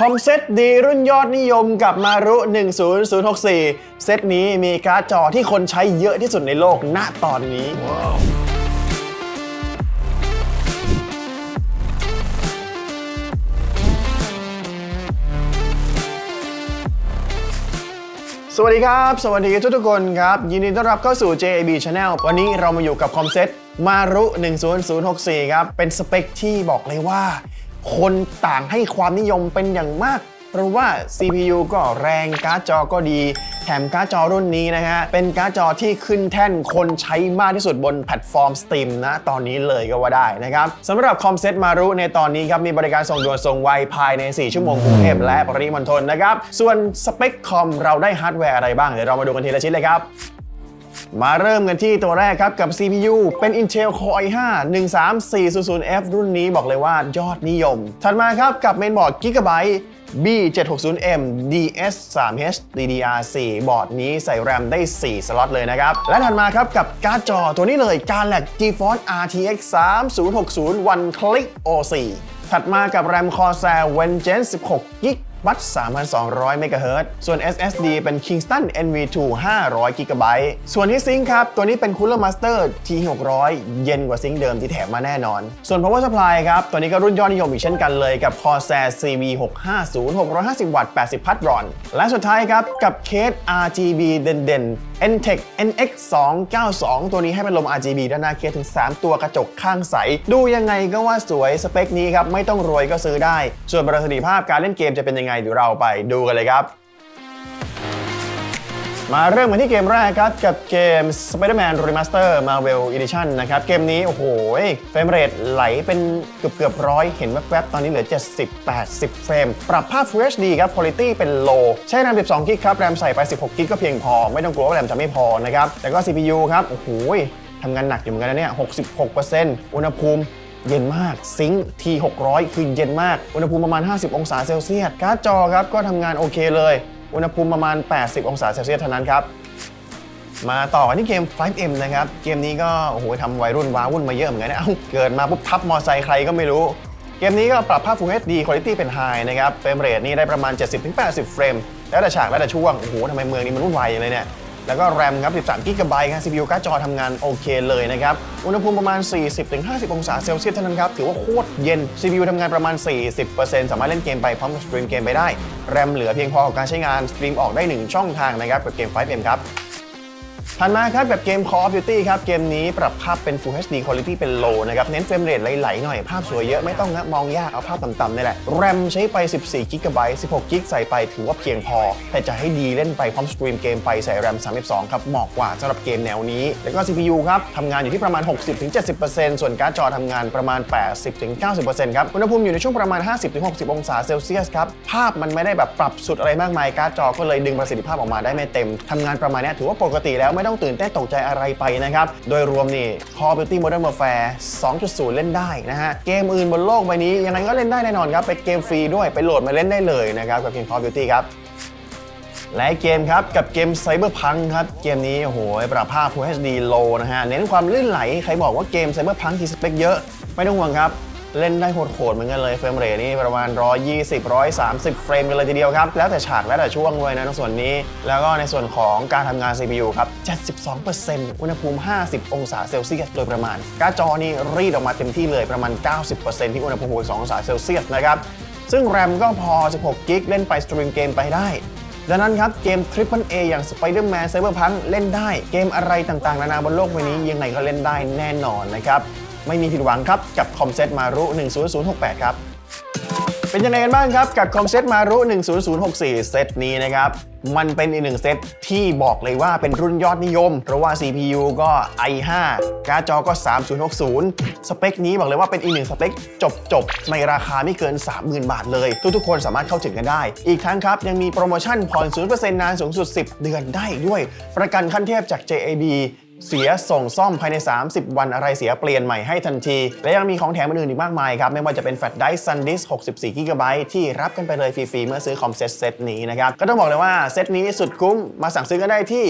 คอมเซตดีรุ่นยอดนิยมกับมารุ 10064 เซตนี้มีการ์ดจอที่คนใช้เยอะที่สุดในโลกณตอนนี้ สวัสดีครับ สวัสดีทุกทุกคนครับ ยินดีต้อนรับเข้าสู่ JAB Channel วันนี้เรามาอยู่กับคอมเซตมารุ 10064 ครับ เป็นสเปคที่บอกเลยว่า คนต่างให้ความนิยมเป็นอย่างมาก เพราะว่า CPU ก็แรงการ์ดจอก็ดี แถมการ์ดจอรุ่นนี้นะฮะ เป็นการ์ดจอที่ขึ้นแท่นคนใช้มากที่สุดบนแพลตฟอร์ม Steam นะตอนนี้เลยก็ว่าได้นะครับสำหรับคอมเซ็ตมารุในตอนนี้ครับ มีบริการส่งด่วนส่งไวภายใน 4 ชั่วโมงกรุงเทพและปริมณฑลนะครับ ส่วนสเปคคอมเราได้ฮาร์ดแวร์อะไรบ้างเดี๋ยวเรามาดูกันทีละชิ้นเลยครับ มาเริ่มกันที่ตัวแรกครับกับ CPU เป็น Intel Core i5 13400F รุ่นนี้บอกเลยว่ายอดนิยม ถัดมาครับกับเมนบอร์ด Gigabyte B760M DS3H DDR4 บอร์ดนี้ใส่แรมได้ 4 สล็อตเลยนะครับ และถัดมาครับกับการ์ดจอตัวนี้เลยการแลก GeForce RTX 3060 One Click OC ถัดมากับแรม Corsair Vengeance 16 g b วัตต์3,200เมกะเฮิรตส่วน SSD เป็น Kingston NV2 500กิกะไบต์ส่วน heatsink ครับ ตัวนี้เป็น Cooler Master T600 เย็นกว่าซิงค์เดิมที่แถมมาแน่นอน ส่วน Power Supply ครับ ตัวนี้ก็รุ่นยอดนิยมอีกเช่นกันเลยกับ Corsair CV650 650 วัตต์ 80 พัทรอน และสุดท้ายครับ กับเคส RGB เด่นๆ Entech NX 292ตัวนี้ให้เป็นลม RGB ด้านหน้าเคสถึง 3 ตัวกระจกข้างใส ดูยังไงก็ว่าสวยสเปคนี้ครับ ไม่ต้องรวยก็ซื้อได้ ส่วนประสิทธิภาพการเล่นเกมจะเป็นยังไงเดี๋ยวเราไปดูกันเลยครับ มาเริ่มกันที่เกมแรกครับ กับเกม Spider-Man Remaster Marvel Edition นะครับ เกมนี้ โอ้โหเฟรมเรทไหลเป็นเกือบเกือบร้อยเห็นแวบๆ ตอนนี้เหลือ 70 80 เฟรม ปรับภาพ Full HD ครับ Quality เป็น low ใช้แรม 12 กิกครับ แรมใส่ไป 16 กิกก็เพียงพอ ไม่ต้องกลัวว่าแรมจะไม่พอนะครับ แต่ก็ CPU ครับ โอ้โหทำงานหนักอยู่เหมือนกันนะเนี่ย 66%อุณหภูมิเย็นมาก sink T600 คือเย็นมาก อุณหภูมิประมาณ 50 องศาเซลเซียส การ์ดจอครับก็ทำงานโอเคเลย อุณหภูมิประมาณ 80 องศาเซลเซียสเท่านั้นครับ มาต่อกันที่เกม FiveM นะครับ เกมนี้ก็โอ้โหทำวัยรุ่นว้าวุ่นมาเยอะเหมือนกันนะเอ้าเกิดมาปุ๊บทับมอไซค์ใครก็ไม่รู้ เกมนี้ก็ปรับภาพ Full HD Quality เป็น High นะครับ เฟรมเรทนี่ได้ประมาณ 70-80 เฟรม แล้วแต่ฉากแล้วแต่ช่วง โอ้โหทำไมเมืองนี้มันวุ่นวายอย่างเลยเนี่ย แล้วก็แรมครับ 13 กิกะไบต์ครับ CPU การ์ดจอทำงานโอเคเลยนะครับ อุณหภูมิประมาณ 40-50 องศาเซลเซียสเท่านั้นครับ ถือว่าโคตรเย็น CPU ทำงานประมาณ 40%สามารถเล่นเกมไปพร้อมกับสตรีมเกมไปได้ แรมเหลือเพียงพอกับการใช้งานสตรีมออกได้ 1 ช่องทางนะครับกับเกม 5M ครับ ถัดมาครับกับเกม Call of Duty ครับ เกมนี้ปรับภาพเป็น Full HD Quality เป็น Low นะครับ เน้นเฟรมเรทไหลๆหน่อย ภาพสวยเยอะไม่ต้องนะมองยาก เอาภาพต่ำๆนี่แหละแรมใช้ไป 14 GB 16 G ใส่ไปถือว่าเพียงพอ แต่จะให้ดีเล่นไปพร้อมสตรีมเกมไปใส่แรม 32 ครับ เหมาะกว่าสำหรับเกมแนวนี้ แล้วก็ CPU ครับทำงานอยู่ที่ประมาณ 60-70%ส่วนการ์ดจอทำงานประมาณ 80-90%ครับอุณหภูมิอยู่ในช่วงประมาณ 50-60 องศาเซลเซียสครับภาพมันไม่ได้แบบปรับสุดอะไรมากมายการ์ดจอก็เลยดึงประสิทธิภาพออกมาได้ไม่เต็มทำงานประมาณนี้ถือว่าปกติแล้วไม่ต้องตื่นเต้นตกใจอะไรไปนะครับ โดยรวมนี่ Call of Duty Modern Warfare 2.0 เล่นได้นะฮะ เกมอื่นบนโลกใบนี้ ยังไงก็เล่นได้แน่นอนครับเป็นเกมฟรีด้วยไปโหลดมาเล่นได้เลยนะครับ กับเกม Call of Duty ครับและเกมครับ กับเกม Cyberpunk ครับ เกมนี้โอ้โหปรับภาพ Full HD Low นะฮะ เน้นความลื่นไหล ใครบอกว่าเกม Cyberpunk กินสเปคเยอะ ไม่ต้องห่วงครับ เล่นได้โหดๆเหมือนกันเลยเฟรมเรทนี่ประมาณ 120 130 เฟรมกันเลยทีเดียวครับ แล้วแต่ฉากแล้วแต่ช่วงด้วยนะในส่วนนี้ แล้วก็ในส่วนของการทำงาน CPU ครับ 72%อุณหภูมิ 50 องศาเซลเซียสโดยประมาณ การ์ดจอนี่รีดออกมาเต็มที่เลยประมาณ 90%ที่อุณหภูมิ 62 องศาเซลเซียสนะครับ ซึ่งแรมก็พอ 16 กิกเล่นไปสตรีมเกมไปได้ดังนั้นครับ เกม Triple A อย่าง Spider-Man Cyberpunk เล่นได้ เกมอะไรต่างๆ นานาบนโลกใบนี้ยังไงก็เล่นได้แน่นอนนะครับ ไม่มีผิดหวังครับ กับคอมเซ็ต MARU 10068 ครับ เป็นยังไงกันบ้างครับ กับคอมเซ็ต MARU 10064 เซตนี้นะครับ มันเป็นอีกหนึ่งเซตที่บอกเลยว่าเป็นรุ่นยอดนิยม เพราะว่า CPU ก็ i5 การ์ดจอก็ 3060 สเปคนี้บอกเลยว่าเป็นอีกหนึ่งสเปคจบๆในราคาไม่เกิน 30,000 บาทเลย ทุกๆคนสามารถเข้าถึงกันได้ อีกทั้งครับ ยังมีโปรโมชั่นผ่อน 0%นานสูงสุด 10 เดือนได้ด้วย ประกันขั้นเทพจาก JAB เสียส่งซ่อมภายใน 30 วันอะไรเสียเปลี่ยนใหม่ให้ทันที และยังมีของแถมอื่นอีกมากมายครับ ไม่ว่าจะเป็นแฟลชไดร์ซันดิส64 g b ที่รับกันไปเลยฟรี ๆ เมื่อซื้อคอมเซ็ตเซตนี้นะครับ ก็ต้องบอกเลยว่าเซตนี้สุดคุ้ม มาสั่งซื้อกันได้ที่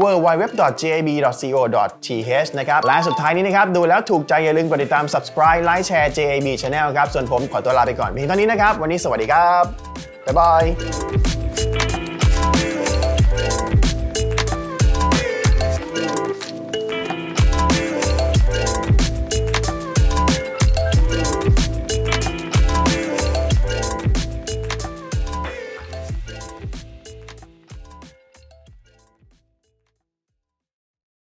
www.jib.co.th นะครับและสุดท้ายนี้นะครับ ดูแล้วถูกใจอย่าลืมกดติดตาม subscribe ไลค์แชร์ JIB Channel ครับส่วนผมขอตัวลาไปก่อนเพียงเท่านี้นะครับวันนี้สวัสดีครับบ๊ายบาย